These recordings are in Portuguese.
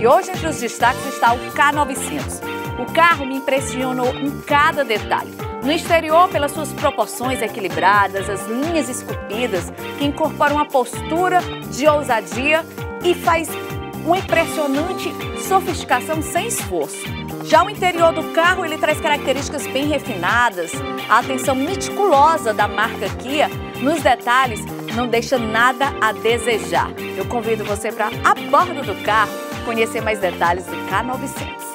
E hoje entre os destaques está o K900. O carro me impressionou em cada detalhe. No exterior, pelas suas proporções equilibradas, as linhas esculpidas, que incorporam uma postura de ousadia e faz uma impressionante sofisticação sem esforço. Já o interior do carro, ele traz características bem refinadas, a atenção meticulosa da marca Kia nos detalhes não deixa nada a desejar. Eu convido você para, a bordo do carro, conhecer mais detalhes do K900.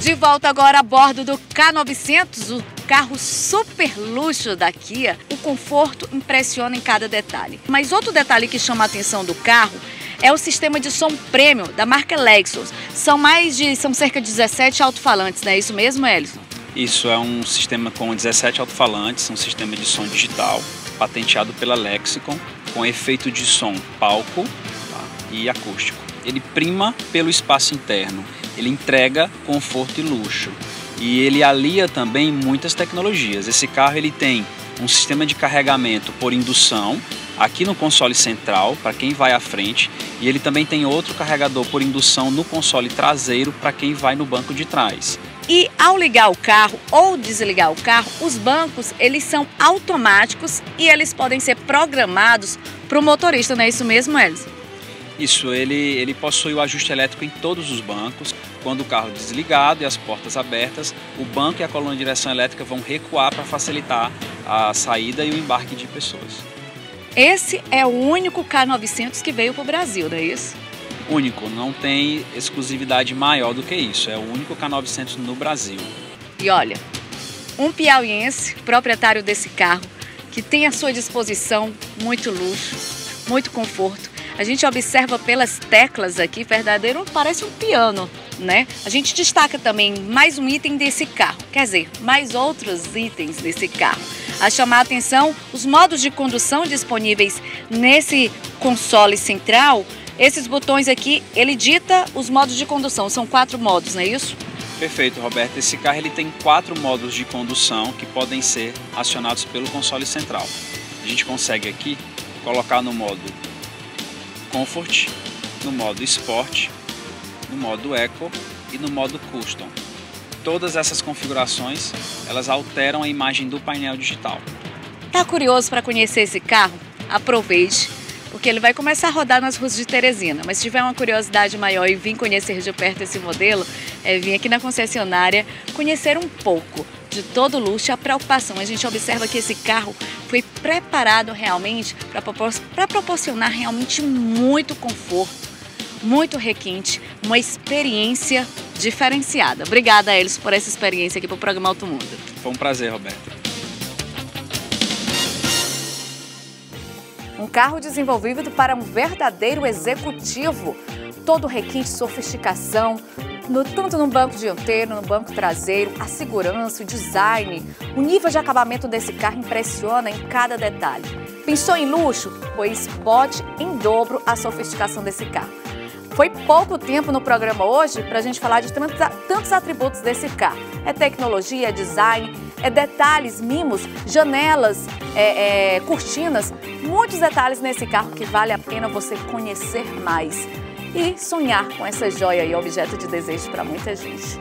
De volta agora a bordo do K900, o carro super luxo da Kia. O conforto impressiona em cada detalhe. Mas outro detalhe que chama a atenção do carro é o sistema de som premium da marca Lexus. São mais de, são cerca de 17 alto-falantes, não é isso mesmo, Elison? Isso é um sistema com 17 alto-falantes, um sistema de som digital patenteado pela Lexicon, com efeito de som palco tá, e acústico. Ele prima pelo espaço interno, ele entrega conforto e luxo. E ele alia também muitas tecnologias. Esse carro ele tem um sistema de carregamento por indução aqui no console central para quem vai à frente e ele também tem outro carregador por indução no console traseiro para quem vai no banco de trás. E ao ligar o carro ou desligar o carro, os bancos eles são automáticos e eles podem ser programados para o motorista, não é isso mesmo, Elson? Isso, ele, ele possui o ajuste elétrico em todos os bancos. Quando o carro desligado e as portas abertas, o banco e a coluna de direção elétrica vão recuar para facilitar a saída e o embarque de pessoas. Esse é o único K900 que veio para o Brasil, não é isso? Único, não tem exclusividade maior do que isso. É o único K900 no Brasil. E olha, um piauiense, proprietário desse carro, que tem à sua disposição muito luxo, muito conforto. A gente observa pelas teclas aqui, verdadeiro, parece um piano, né? A gente destaca também mais um item desse carro, quer dizer, mais outros itens desse carro. A chamar a atenção os modos de condução disponíveis nesse console central. Esses botões aqui, ele dita os modos de condução, são quatro modos, não é isso? Perfeito, Roberto. Esse carro ele tem quatro modos de condução que podem ser acionados pelo console central. A gente consegue aqui colocar no modo Comfort, no modo Sport, no modo Eco e no modo Custom. Todas essas configurações, elas alteram a imagem do painel digital. Tá curioso para conhecer esse carro? Aproveite, porque ele vai começar a rodar nas ruas de Teresina. Mas se tiver uma curiosidade maior e vir conhecer de perto esse modelo, é vir aqui na concessionária conhecer um pouco de todo o luxo a preocupação. A gente observa que esse carro foi preparado realmente para proporcionar realmente muito conforto, muito requinte, uma experiência diferenciada. Obrigada, Elis, por essa experiência aqui para o programa Alto Mundo. Foi um prazer, Roberto. Um carro desenvolvido para um verdadeiro executivo. Todo requinte, sofisticação, no, tanto no banco dianteiro, no banco traseiro, a segurança, o design. O nível de acabamento desse carro impressiona em cada detalhe. Pensou em luxo? Pois bote em dobro a sofisticação desse carro. Foi pouco tempo no programa hoje para a gente falar de tantos, atributos desse carro. É tecnologia, é design, é detalhes, mimos, janelas, é, é, cortinas, muitos detalhes nesse carro que vale a pena você conhecer mais e sonhar com essa joia e objeto de desejo para muita gente.